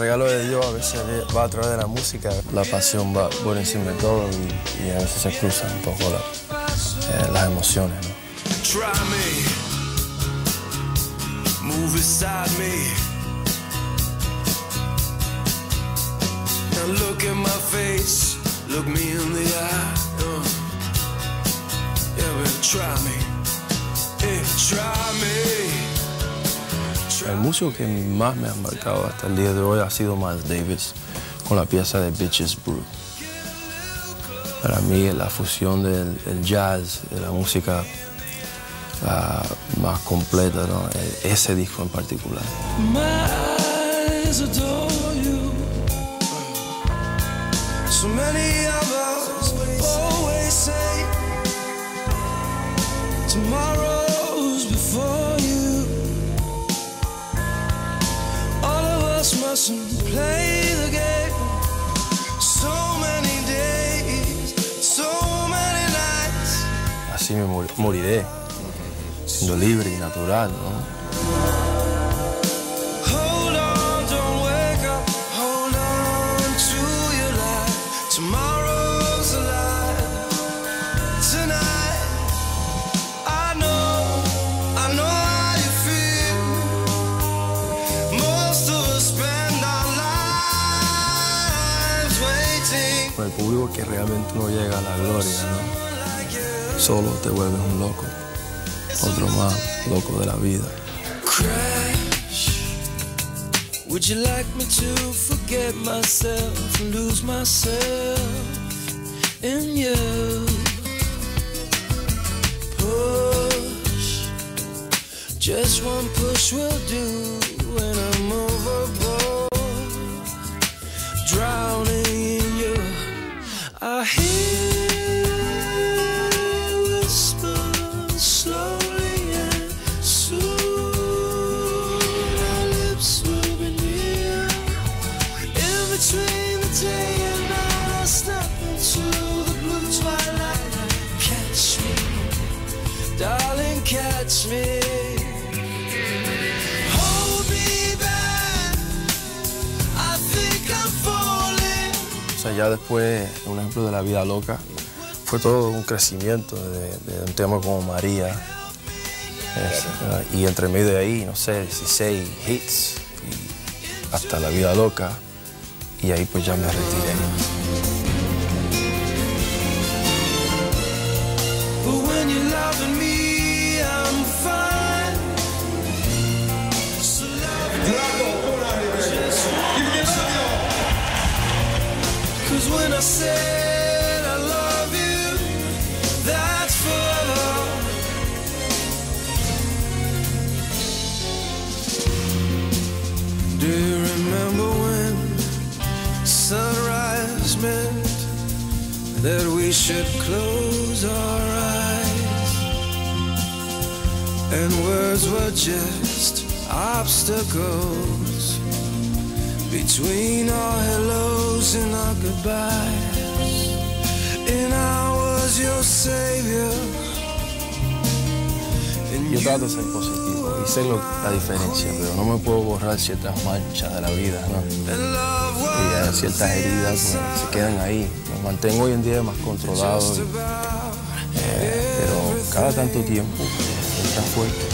regalo de Dios a veces va a través de la música. La pasión va por encima de todo y, a veces se cruzan un poco eh, las emociones. El músico que más me ha marcado hasta el día de hoy ha sido Miles Davis con la pieza de Bitches Brew. Para mí la fusión del jazz, de la música más completa, e, ese disco en particular. Así me moriré, siendo libre y natural, ¿no? El público que realmente no llega a la gloria, ¿no? Solo te vuelves un loco, otro más loco de la vida. Would you like me to forget myself and lose myself in you? Push, just one push will do when I'm overboard, drowning. O sea, ya después, un ejemplo de la vida loca, fue todo un crecimiento de, un tema como María. y entre medio de ahí, no sé, 16 hits hasta la vida loca. Y ahí pues ya me retiré. when I said that we should close our eyes? And words were just obstacles between our hellos and our goodbyes. And I Yo trato de ser positivo y sé lo, la diferencia, pero no me puedo borrar ciertas manchas de la vida, ¿no? Y ciertas heridas pues, se quedan ahí. Me mantengo hoy en día más controlado, eh, pero cada tanto tiempo entra fuerte.